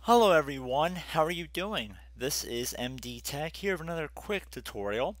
Hello everyone, how are you doing? This is MD Tech here with another quick tutorial.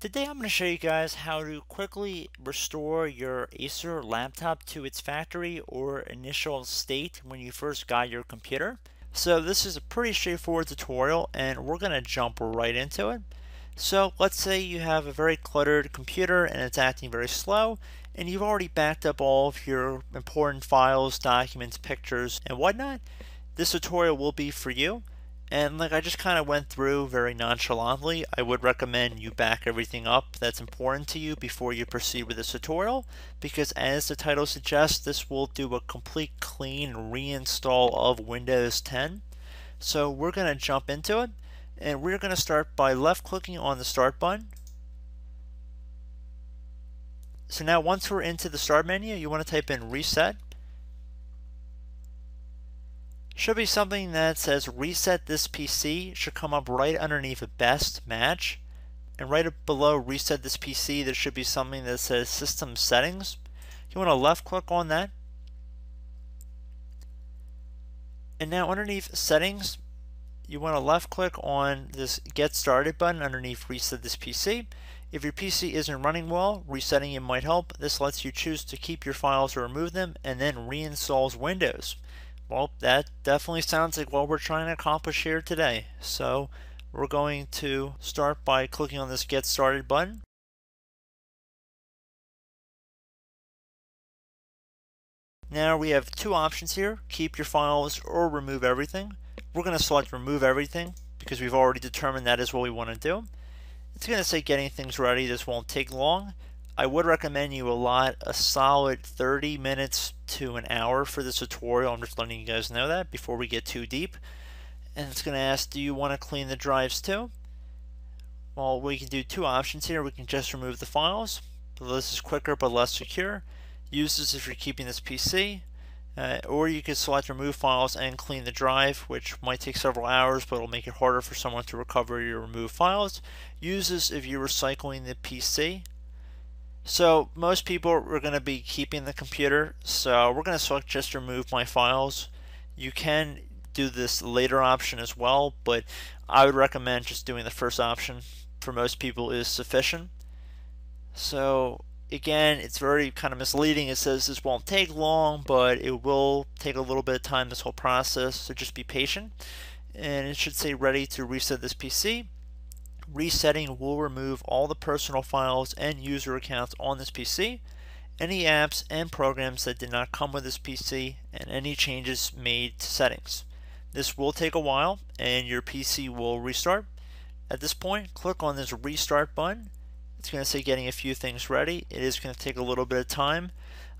Today I'm going to show you guys how to quickly restore your Acer laptop to its factory or initial state when you first got your computer. So this is a pretty straightforward tutorial and we're going to jump right into it. So let's say you have a very cluttered computer and it's acting very slow and you've already backed up all of your important files, documents, pictures, and whatnot. This tutorial will be for you. And like I just kind of went through very nonchalantly, I would recommend you back everything up that's important to you before you proceed with this tutorial because as the title suggests, this will do a complete clean reinstall of Windows 10. So we're going to jump into it and we're going to start by left clicking on the start button. So now once we're into the start menu, you want to type in reset should be something that says reset this PC should come up right underneath best match. And right below reset this PC there should be something that says system settings. You want to left click on that. And now underneath settings you want to left click on this get started button underneath reset this PC if your PC isn't running well resetting it might help. This lets you choose to keep your files or remove them and then reinstalls Windows well, that definitely sounds like what we're trying to accomplish here today. So we're going to start by clicking on this Get Started button. Now we have two options here, keep your files or remove everything. We're going to select remove everything because we've already determined that is what we want to do. It's going to say getting things ready. This won't take long. I would recommend you allot a solid 30 minutes to an hour for this tutorial. I'm just letting you guys know that before we get too deep. And it's going to ask, do you want to clean the drives too? Well, we can do two options here. We can just remove the files. This is quicker but less secure. Use this if you're keeping this PC. Uh, or you could select remove files and clean the drive, which might take several hours, but it'll make it harder for someone to recover your removed files. Use this if you're recycling the PC. So most people are going to be keeping the computer. So we're going to select just remove my files. You can do this later option as well, but I would recommend just doing the first option for most people is sufficient. So again, it's very kind of misleading. It says this won't take long, but it will take a little bit of time, this whole process, so just be patient. And it should say ready to reset this PC. Resetting will remove all the personal files and user accounts on this PC, any apps and programs that did not come with this PC, and any changes made to settings. This will take a while and your PC will restart. At this point, click on this restart button. It's going to say getting a few things ready. It is going to take a little bit of time.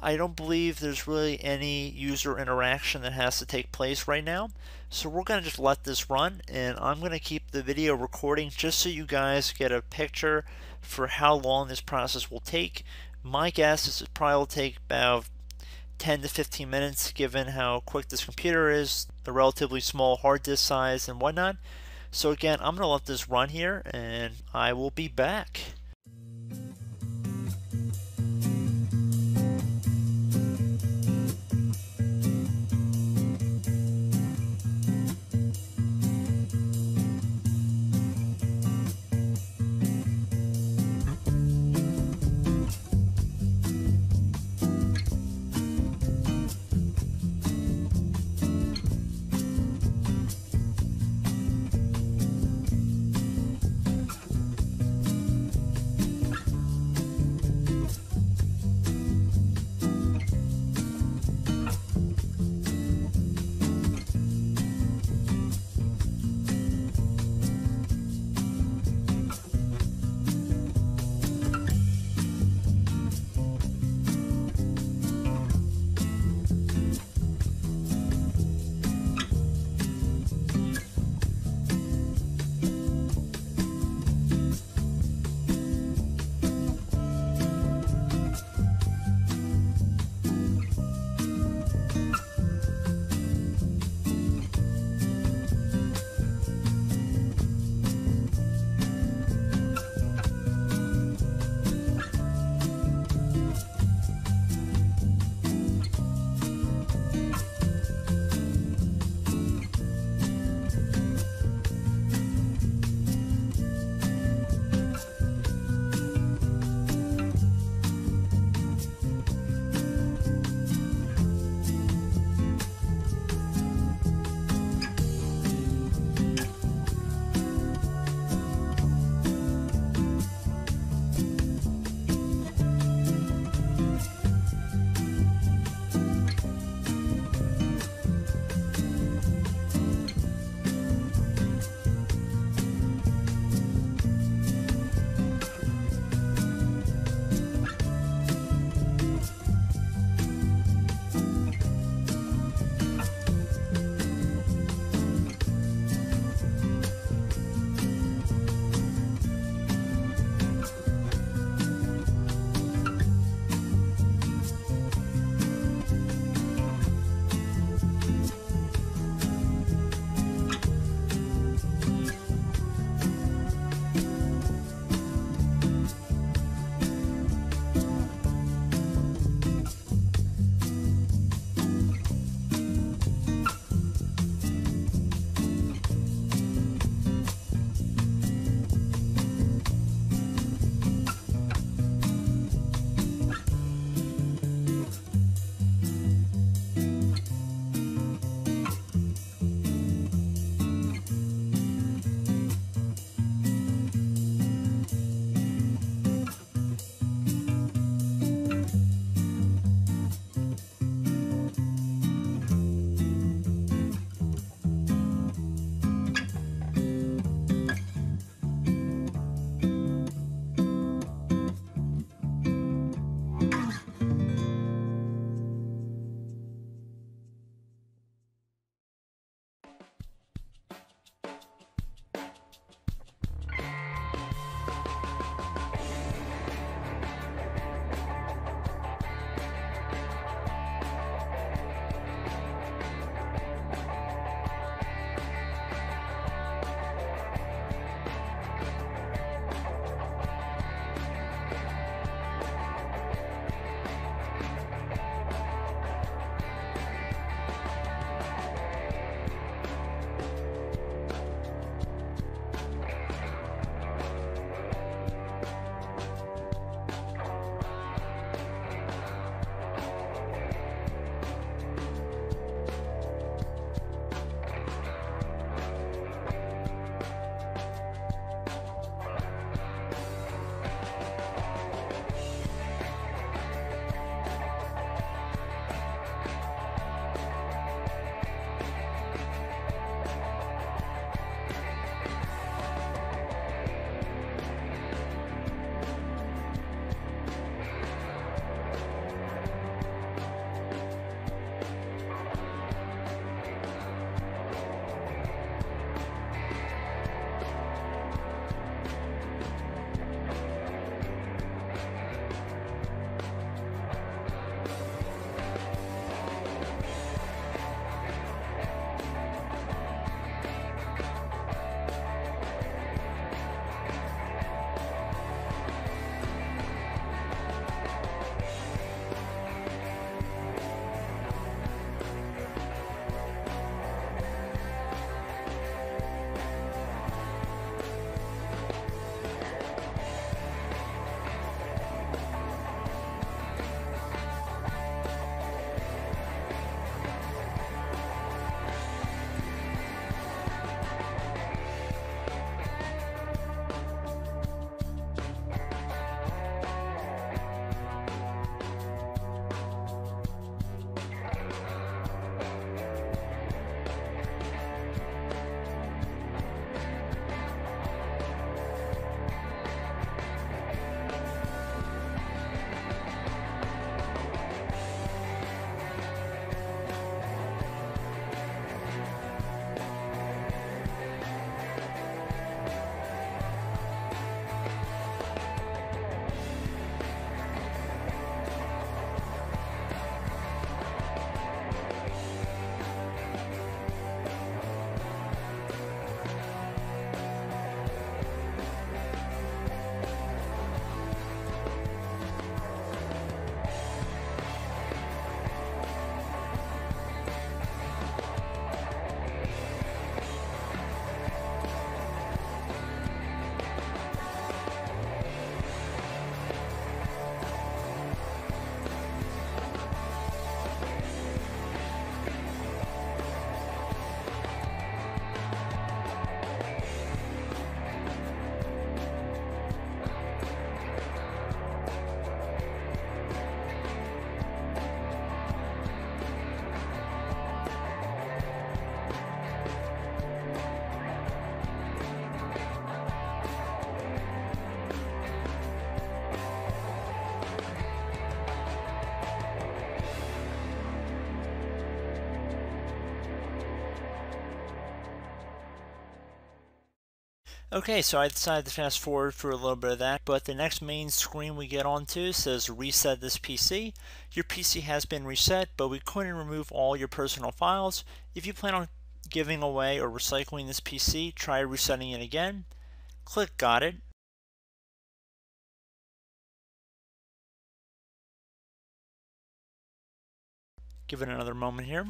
I don't believe there's really any user interaction that has to take place right now. So we're going to just let this run and I'm going to keep the video recording just so you guys get a picture for how long this process will take. My guess is it probably will take about 10 to 15 minutes given how quick this computer is, the relatively small hard disk size and whatnot. So again, I'm going to let this run here and I will be back. Okay, so I decided to fast forward for a little bit of that, but the next main screen we get onto says reset this PC. Your PC has been reset, but we couldn't remove all your personal files. If you plan on giving away or recycling this PC, try resetting it again. Click Got It. Give it another moment here.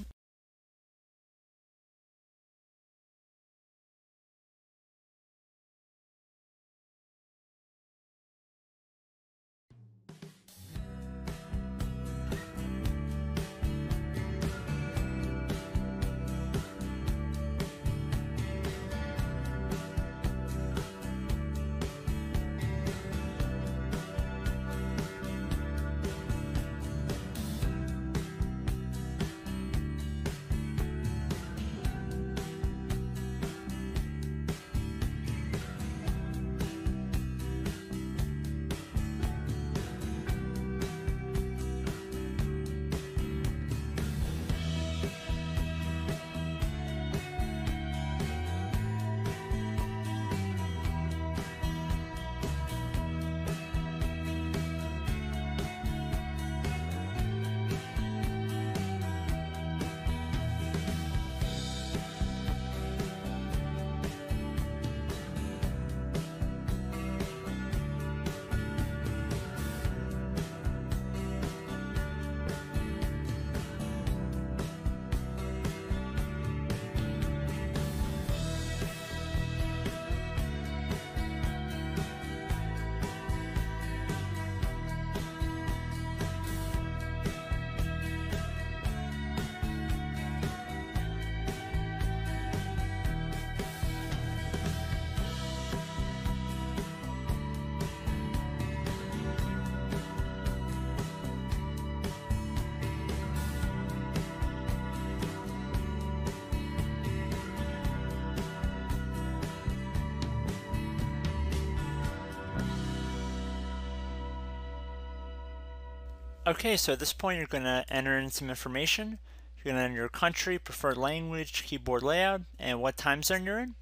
Okay, so at this point you're going to enter in some information. You're going to enter your country, preferred language, keyboard layout, and what time zone you're in.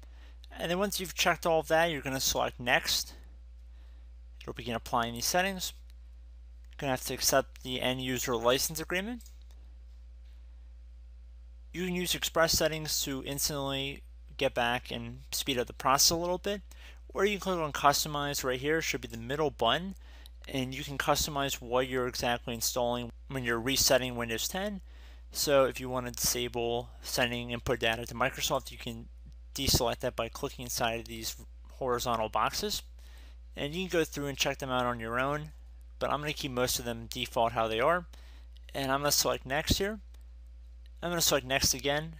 And then once you've checked all of that, you're going to select Next. It'll begin applying these settings. You're going to have to accept the end user license agreement. You can use express settings to instantly get back and speed up the process a little bit. Or you can click on customize right here, should be the middle button and you can customize what you're exactly installing when you're resetting Windows 10. So if you want to disable sending input data to Microsoft, you can deselect that by clicking inside of these horizontal boxes. And you can go through and check them out on your own, but I'm going to keep most of them default how they are. And I'm going to select next here. I'm going to select next again,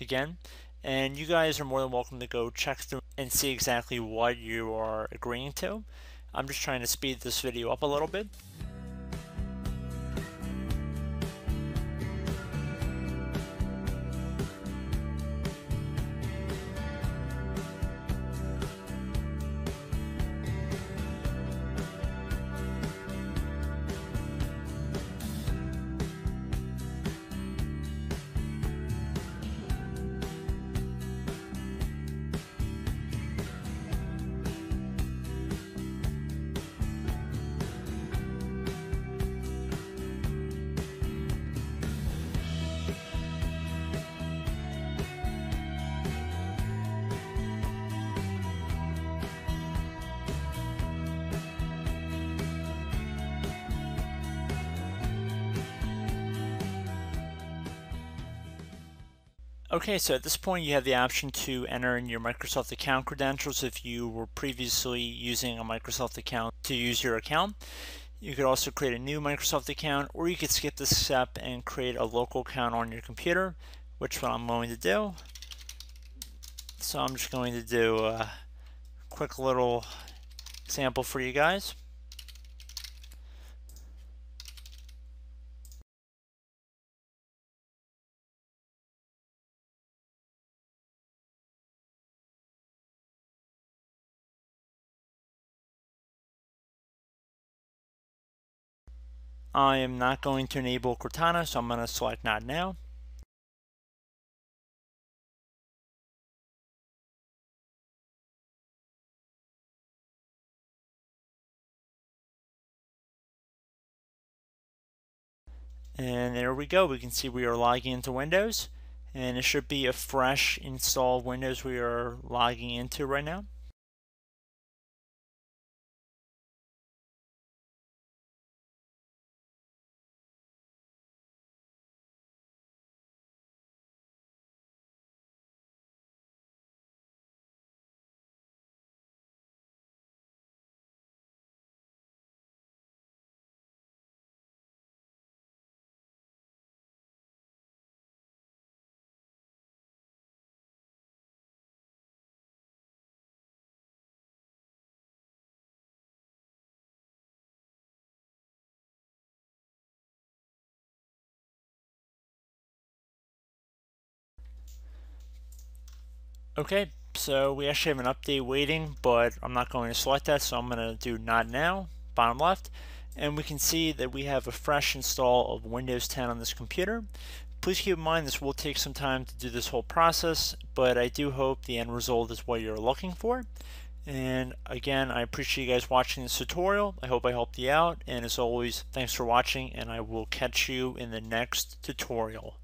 again, and you guys are more than welcome to go check through and see exactly what you are agreeing to. I'm just trying to speed this video up a little bit. Okay, so at this point you have the option to enter in your Microsoft account credentials if you were previously using a Microsoft account to use your account. You could also create a new Microsoft account or you could skip this step and create a local account on your computer, which what I'm going to do. So I'm just going to do a quick little sample for you guys. I am not going to enable Cortana, so I'm going to select not now. And there we go. We can see we are logging into Windows. And it should be a fresh install Windows we are logging into right now. Okay, so we actually have an update waiting, but I'm not going to select that, so I'm going to do not now, bottom left, and we can see that we have a fresh install of Windows 10 on this computer. Please keep in mind this will take some time to do this whole process, but I do hope the end result is what you're looking for. And again, I appreciate you guys watching this tutorial. I hope I helped you out. And as always, thanks for watching, and I will catch you in the next tutorial.